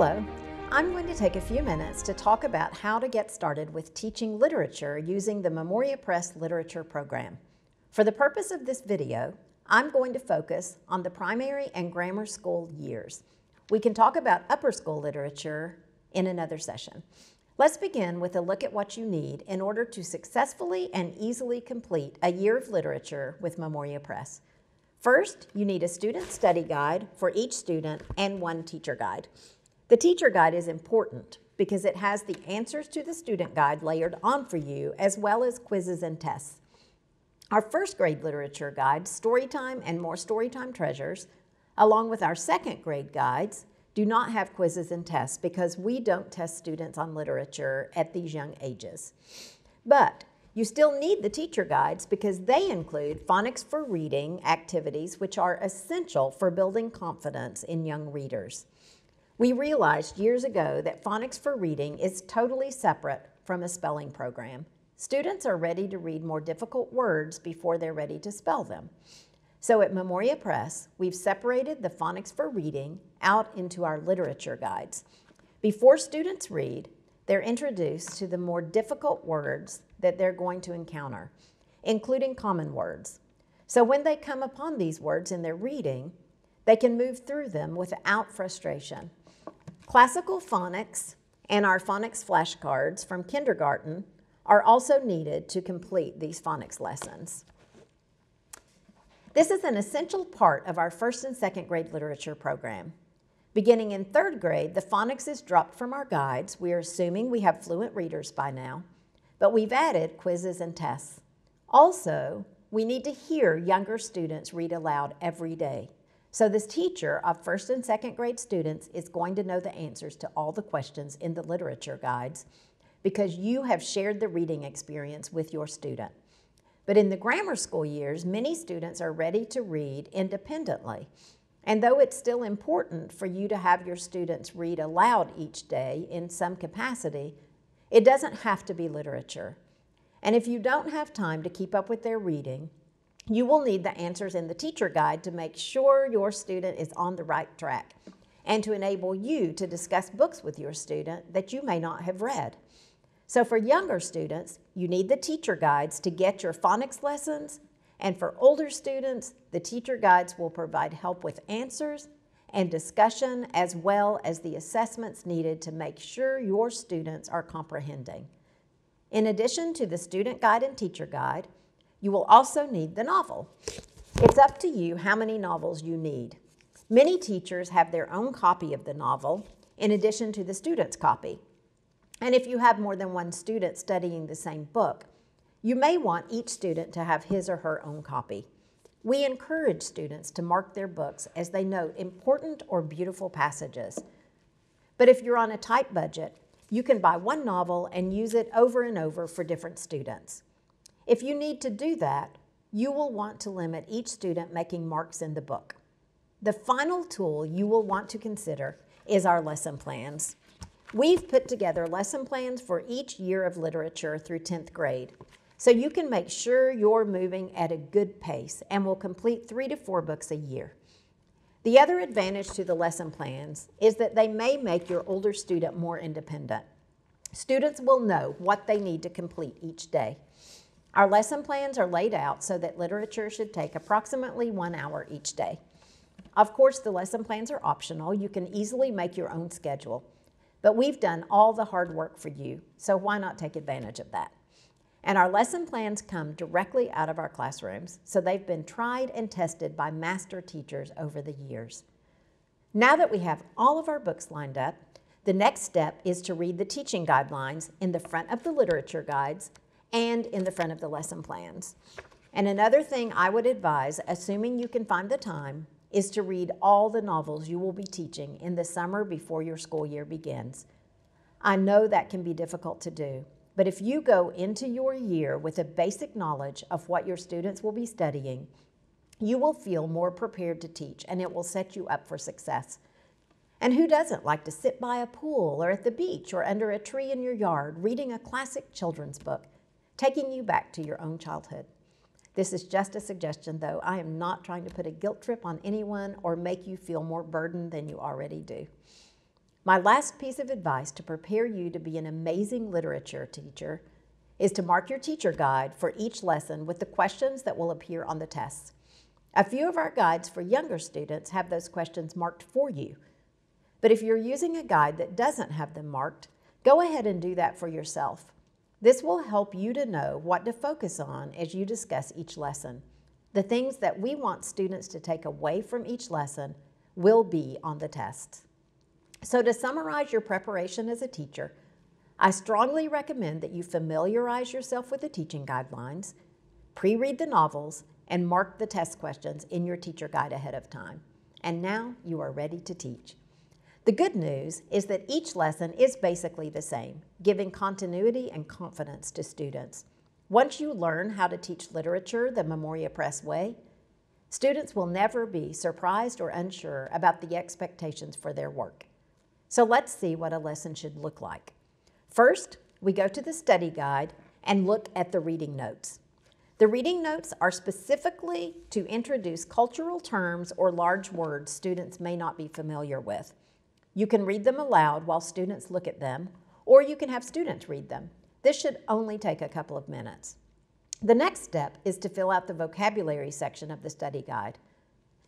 Hello, I'm going to take a few minutes to talk about how to get started with teaching literature using the Memoria Press Literature Program. For the purpose of this video, I'm going to focus on the primary and grammar school years. We can talk about upper school literature in another session. Let's begin with a look at what you need in order to successfully and easily complete a year of literature with Memoria Press. First, you need a student study guide for each student and one teacher guide. The teacher guide is important because it has the answers to the student guide layered on for you as well as quizzes and tests. Our first grade literature guide, Storytime and More Storytime Treasures, along with our second grade guides, do not have quizzes and tests because we don't test students on literature at these young ages. But you still need the teacher guides because they include phonics for reading activities which are essential for building confidence in young readers. We realized years ago that phonics for reading is totally separate from a spelling program. Students are ready to read more difficult words before they're ready to spell them. So at Memoria Press, we've separated the phonics for reading out into our literature guides. Before students read, they're introduced to the more difficult words that they're going to encounter, including common words. So when they come upon these words in their reading, they can move through them without frustration. Classical phonics and our phonics flashcards from kindergarten are also needed to complete these phonics lessons. This is an essential part of our first and second grade literature program. Beginning in third grade, the phonics is dropped from our guides. We are assuming we have fluent readers by now, but we've added quizzes and tests. Also, we need to hear younger students read aloud every day. So this teacher of first and second grade students is going to know the answers to all the questions in the literature guides because you have shared the reading experience with your student. But in the grammar school years, many students are ready to read independently. And though it's still important for you to have your students read aloud each day in some capacity, it doesn't have to be literature. And if you don't have time to keep up with their reading, you will need the answers in the teacher guide to make sure your student is on the right track and to enable you to discuss books with your student that you may not have read. So for younger students, you need the teacher guides to get your phonics lessons, and for older students, the teacher guides will provide help with answers and discussion as well as the assessments needed to make sure your students are comprehending. In addition to the student guide and teacher guide, you will also need the novel. It's up to you how many novels you need. Many teachers have their own copy of the novel in addition to the student's copy. And if you have more than one student studying the same book, you may want each student to have his or her own copy. We encourage students to mark their books as they note important or beautiful passages. But if you're on a tight budget, you can buy one novel and use it over and over for different students. If you need to do that, you will want to limit each student making marks in the book. The final tool you will want to consider is our lesson plans. We've put together lesson plans for each year of literature through 10th grade, so you can make sure you're moving at a good pace and will complete three to four books a year. The other advantage to the lesson plans is that they may make your older student more independent. Students will know what they need to complete each day. Our lesson plans are laid out so that literature should take approximately one hour each day. Of course, the lesson plans are optional. You can easily make your own schedule. But we've done all the hard work for you, so why not take advantage of that? And our lesson plans come directly out of our classrooms, so they've been tried and tested by master teachers over the years. Now that we have all of our books lined up, the next step is to read the teaching guidelines in the front of the literature guides and in the front of the lesson plans. And another thing I would advise, assuming you can find the time, is to read all the novels you will be teaching in the summer before your school year begins. I know that can be difficult to do, but if you go into your year with a basic knowledge of what your students will be studying, you will feel more prepared to teach and it will set you up for success. And who doesn't like to sit by a pool or at the beach or under a tree in your yard reading a classic children's book, taking you back to your own childhood? This is just a suggestion, though. I am not trying to put a guilt trip on anyone or make you feel more burdened than you already do. My last piece of advice to prepare you to be an amazing literature teacher is to mark your teacher guide for each lesson with the questions that will appear on the tests. A few of our guides for younger students have those questions marked for you. But if you're using a guide that doesn't have them marked, go ahead and do that for yourself. This will help you to know what to focus on as you discuss each lesson. The things that we want students to take away from each lesson will be on the test. So, to summarize your preparation as a teacher, I strongly recommend that you familiarize yourself with the teaching guidelines, pre read the novels, and mark the test questions in your teacher guide ahead of time. And now you are ready to teach. The good news is that each lesson is basically the same, giving continuity and confidence to students. Once you learn how to teach literature the Memoria Press way, students will never be surprised or unsure about the expectations for their work. So let's see what a lesson should look like. First, we go to the study guide and look at the reading notes. The reading notes are specifically to introduce cultural terms or large words students may not be familiar with. You can read them aloud while students look at them, or you can have students read them. This should only take a couple of minutes. The next step is to fill out the vocabulary section of the study guide.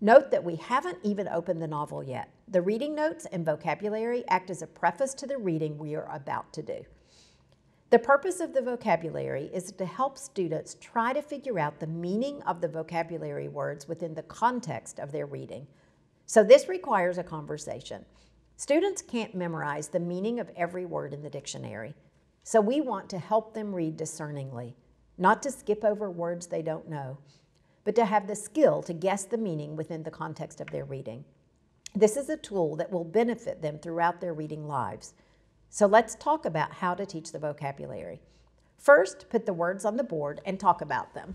Note that we haven't even opened the novel yet. The reading notes and vocabulary act as a preface to the reading we are about to do. The purpose of the vocabulary is to help students try to figure out the meaning of the vocabulary words within the context of their reading. So this requires a conversation. Students can't memorize the meaning of every word in the dictionary, so we want to help them read discerningly, not to skip over words they don't know but to have the skill to guess the meaning within the context of their reading. This is a tool that will benefit them throughout their reading lives. So let's talk about how to teach the vocabulary. First, put the words on the board and talk about them.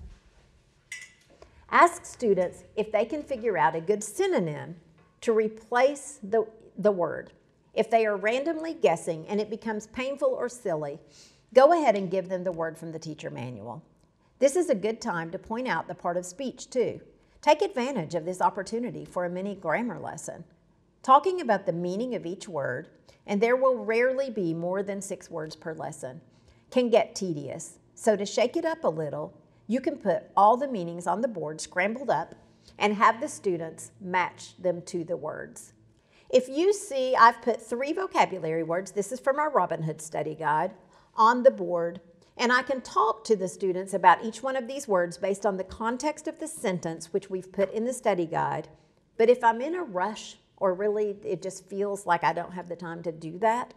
Ask students if they can figure out a good synonym to replace the, the word. If they are randomly guessing and it becomes painful or silly, go ahead and give them the word from the teacher manual. This is a good time to point out the part of speech, too. Take advantage of this opportunity for a mini grammar lesson. Talking about the meaning of each word, and there will rarely be more than six words per lesson, can get tedious. So, to shake it up a little, you can put all the meanings on the board scrambled up and have the students match them to the words. If you see, I've put three vocabulary words, this is from our Robin Hood study guide, on the board and I can talk to the students about each one of these words based on the context of the sentence, which we've put in the study guide. But if I'm in a rush or really it just feels like I don't have the time to do that,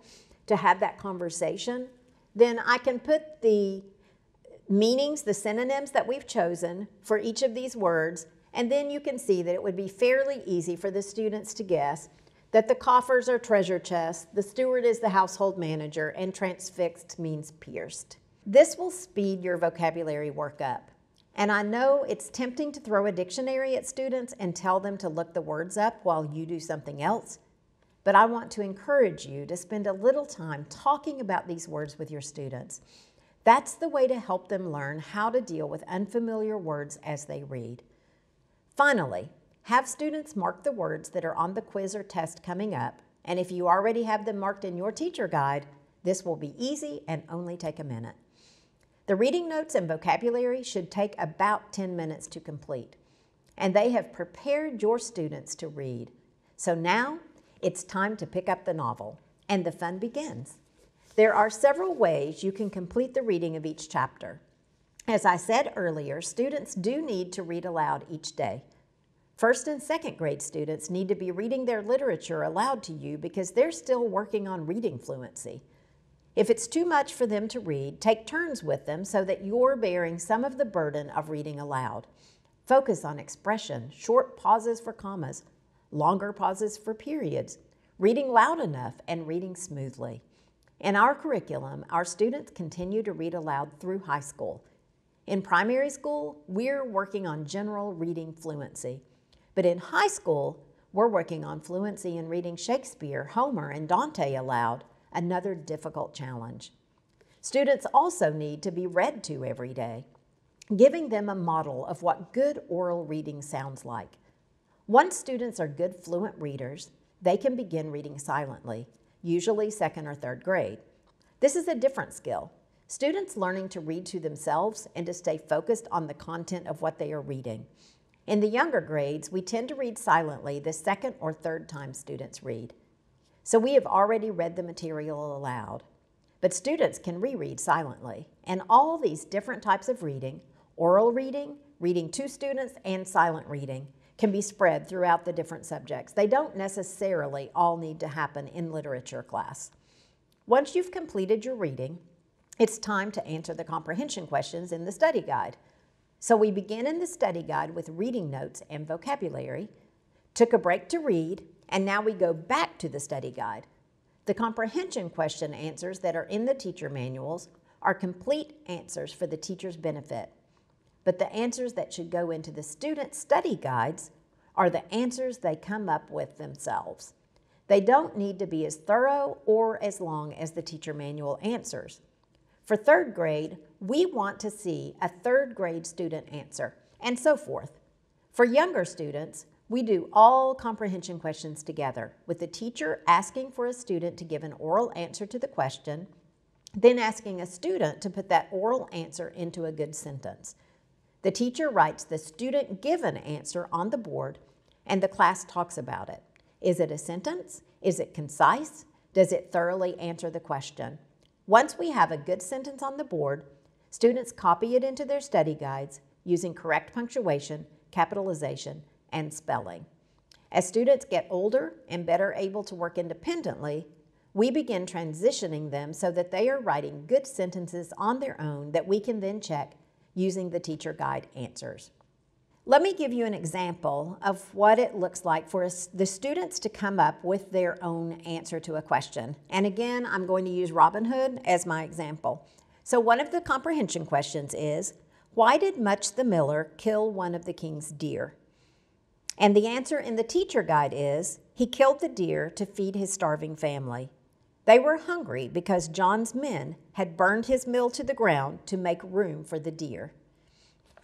to have that conversation, then I can put the meanings, the synonyms that we've chosen for each of these words, and then you can see that it would be fairly easy for the students to guess that the coffers are treasure chests, the steward is the household manager, and transfixed means pierced. This will speed your vocabulary work up. And I know it's tempting to throw a dictionary at students and tell them to look the words up while you do something else, but I want to encourage you to spend a little time talking about these words with your students. That's the way to help them learn how to deal with unfamiliar words as they read. Finally, have students mark the words that are on the quiz or test coming up, and if you already have them marked in your teacher guide, this will be easy and only take a minute. The reading notes and vocabulary should take about 10 minutes to complete, and they have prepared your students to read. So now it's time to pick up the novel, and the fun begins. There are several ways you can complete the reading of each chapter. As I said earlier, students do need to read aloud each day. First and second grade students need to be reading their literature aloud to you because they're still working on reading fluency. If it's too much for them to read, take turns with them so that you're bearing some of the burden of reading aloud. Focus on expression, short pauses for commas, longer pauses for periods, reading loud enough, and reading smoothly. In our curriculum, our students continue to read aloud through high school. In primary school, we're working on general reading fluency. But in high school, we're working on fluency in reading Shakespeare, Homer, and Dante aloud another difficult challenge. Students also need to be read to every day, giving them a model of what good oral reading sounds like. Once students are good fluent readers, they can begin reading silently. usually second or third grade. This is a different skill. Students learning to read to themselves and to stay focused on the content of what they are reading. In the younger grades, we tend to read silently the second or third time students read. So we have already read the material aloud. But students can reread silently. And all these different types of reading, oral reading, reading to students, and silent reading, can be spread throughout the different subjects. They don't necessarily all need to happen in literature class. Once you've completed your reading, it's time to answer the comprehension questions in the study guide. So we begin in the study guide with reading notes and vocabulary, took a break to read, and now we go back to the study guide. The comprehension question answers that are in the teacher manuals are complete answers for the teacher's benefit. But the answers that should go into the student study guides are the answers they come up with themselves. They don't need to be as thorough or as long as the teacher manual answers. For third grade, we want to see a third grade student answer, and so forth. For younger students, we do all comprehension questions together, with the teacher asking for a student to give an oral answer to the question, then asking a student to put that oral answer into a good sentence. The teacher writes the student given answer on the board, and the class talks about it. Is it a sentence? Is it concise? Does it thoroughly answer the question? Once we have a good sentence on the board, students copy it into their study guides using correct punctuation, capitalization, and spelling. As students get older and better able to work independently, we begin transitioning them so that they are writing good sentences on their own that we can then check using the teacher guide answers. Let me give you an example of what it looks like for the students to come up with their own answer to a question. And again, I'm going to use Robin Hood as my example. So one of the comprehension questions is, why did Much the Miller kill one of the king's deer? And the answer in the teacher guide is, he killed the deer to feed his starving family. They were hungry because John's men had burned his mill to the ground to make room for the deer.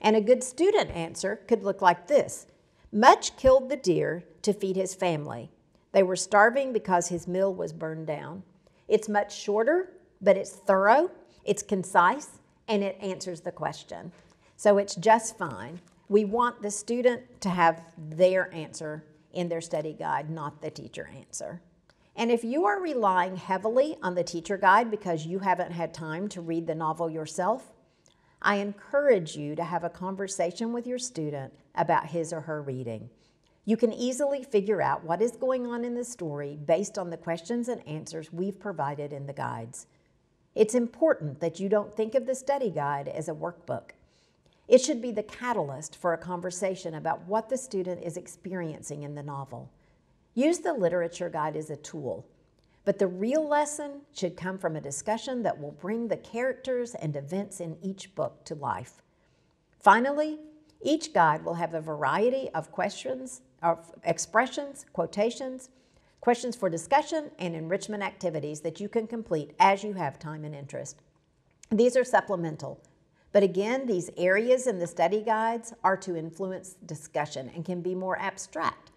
And a good student answer could look like this Much killed the deer to feed his family. They were starving because his mill was burned down. It's much shorter, but it's thorough, it's concise, and it answers the question. So it's just fine. We want the student to have their answer in their study guide, not the teacher answer. And if you are relying heavily on the teacher guide because you haven't had time to read the novel yourself, I encourage you to have a conversation with your student about his or her reading. You can easily figure out what is going on in the story based on the questions and answers we've provided in the guides. It's important that you don't think of the study guide as a workbook. It should be the catalyst for a conversation about what the student is experiencing in the novel. Use the literature guide as a tool but the real lesson should come from a discussion that will bring the characters and events in each book to life. Finally, each guide will have a variety of questions, of expressions, quotations, questions for discussion, and enrichment activities that you can complete as you have time and interest. These are supplemental, but again, these areas in the study guides are to influence discussion and can be more abstract,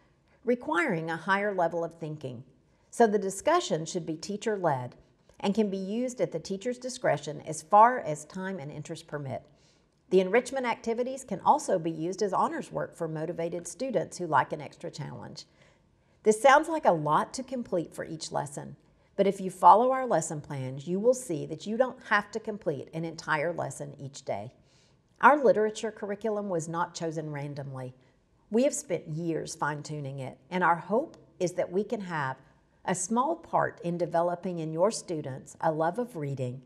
requiring a higher level of thinking. So the discussion should be teacher led and can be used at the teacher's discretion as far as time and interest permit. The enrichment activities can also be used as honors work for motivated students who like an extra challenge. This sounds like a lot to complete for each lesson, but if you follow our lesson plans, you will see that you don't have to complete an entire lesson each day. Our literature curriculum was not chosen randomly. We have spent years fine tuning it, and our hope is that we can have a small part in developing in your students a love of reading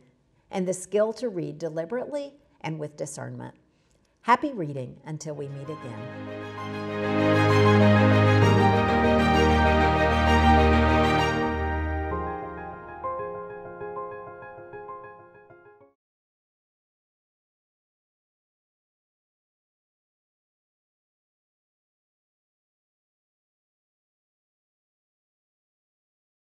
and the skill to read deliberately and with discernment. Happy reading until we meet again.